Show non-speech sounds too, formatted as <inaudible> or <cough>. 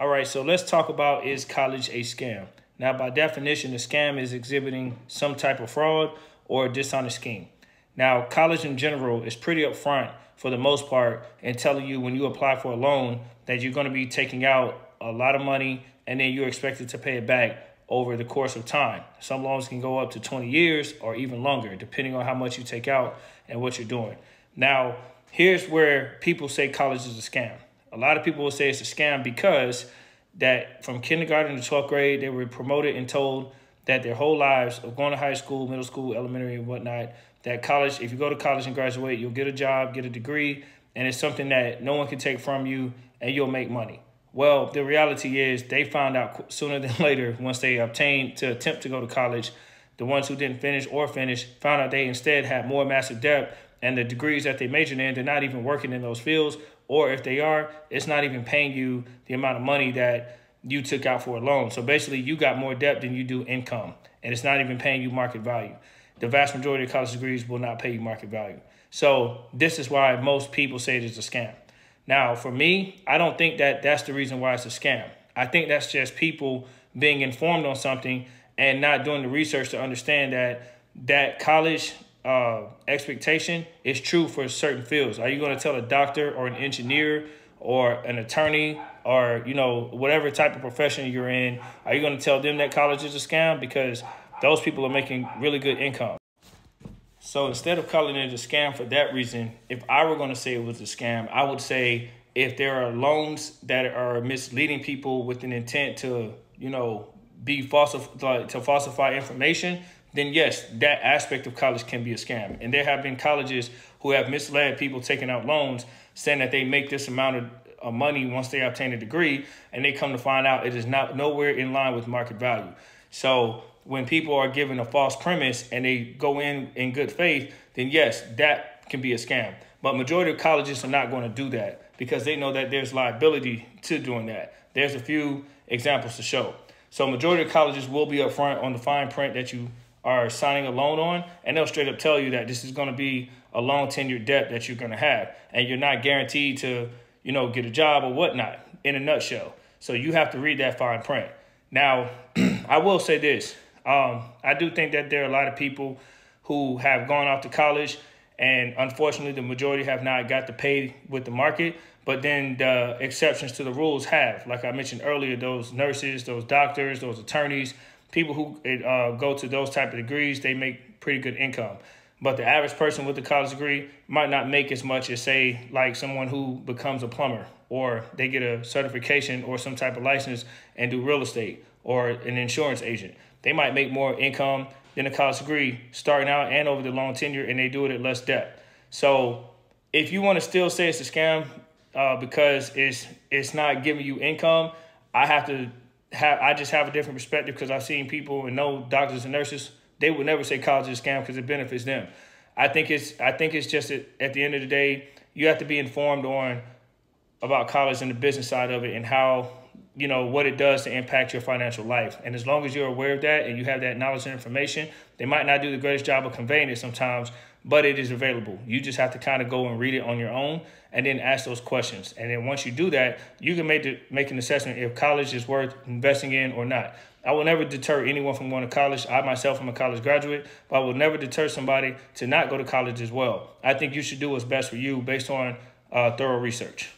All right, so let's talk about is college a scam? Now, by definition, a scam is exhibiting some type of fraud or dishonest scheme. Now, college in general is pretty upfront for the most part in telling you when you apply for a loan that you're going to be taking out a lot of money and then you're expected to pay it back over the course of time. Some loans can go up to 20 years or even longer, depending on how much you take out and what you're doing. Now, here's where people say college is a scam. A lot of people will say it's a scam because that from kindergarten to 12th grade, they were promoted and told that their whole lives of going to high school, middle school, elementary, and whatnot, that college, if you go to college and graduate, you'll get a job, get a degree, and it's something that no one can take from you and you'll make money. Well, the reality is they found out sooner than <laughs> later once they obtained to attempt to go to college. The ones who didn't finish or finish found out they instead had more massive debt and the degrees that they majored in, they're not even working in those fields. Or if they are, it's not even paying you the amount of money that you took out for a loan. So basically, you got more debt than you do income, and it's not even paying you market value. The vast majority of college degrees will not pay you market value. So this is why most people say it's a scam. Now, for me, I don't think that that's the reason why it's a scam. I think that's just people being informed on something and not doing the research to understand that that college uh, expectation is true for certain fields. Are you going to tell a doctor or an engineer or an attorney or you know whatever type of profession you're in? Are you going to tell them that college is a scam because those people are making really good income? So instead of calling it a scam for that reason, if I were going to say it was a scam, I would say if there are loans that are misleading people with an intent to, you know, be falsify to falsify information, then yes, that aspect of college can be a scam. And there have been colleges who have misled people taking out loans, saying that they make this amount of, money once they obtain a degree, and they come to find out it is not nowhere in line with market value. So when people are given a false premise and they go in in good faith, then yes, that can be a scam. But majority of colleges are not going to do that because they know that there's liability to doing that. There's a few examples to show. So majority of colleges will be upfront on the fine print that you are signing a loan on, and they'll straight up tell you that this is going to be a long tenured debt that you're going to have, and you're not guaranteed to, you know, get a job or whatnot. In a nutshell, so you have to read that fine print. Now, <clears throat> I will say this: um, I do think that there are a lot of people who have gone off to college, and unfortunately, the majority have not got to pay with the market. But then the exceptions to the rules have, like I mentioned earlier, those nurses, those doctors, those attorneys people who uh, go to those type of degrees, they make pretty good income. But the average person with a college degree might not make as much as, say, like someone who becomes a plumber or they get a certification or some type of license and do real estate or an insurance agent. They might make more income than a college degree starting out and over the long tenure, and they do it at less debt. So if you want to still say it's a scam uh, because it's it's not giving you income, I have to have I just have a different perspective because I've seen people and know doctors and nurses they would never say college is a scam because it benefits them. I think it's I think it's just that at the end of the day you have to be informed on about college and the business side of it and how you know what it does to impact your financial life. And as long as you're aware of that and you have that knowledge and information, they might not do the greatest job of conveying it sometimes, but it is available. You just have to kind of go and read it on your own and then ask those questions. And then once you do that, you can make the, make an assessment if college is worth investing in or not. I will never deter anyone from going to college. I myself am a college graduate, but I will never deter somebody to not go to college as well. I think you should do what's best for you based on uh, thorough research.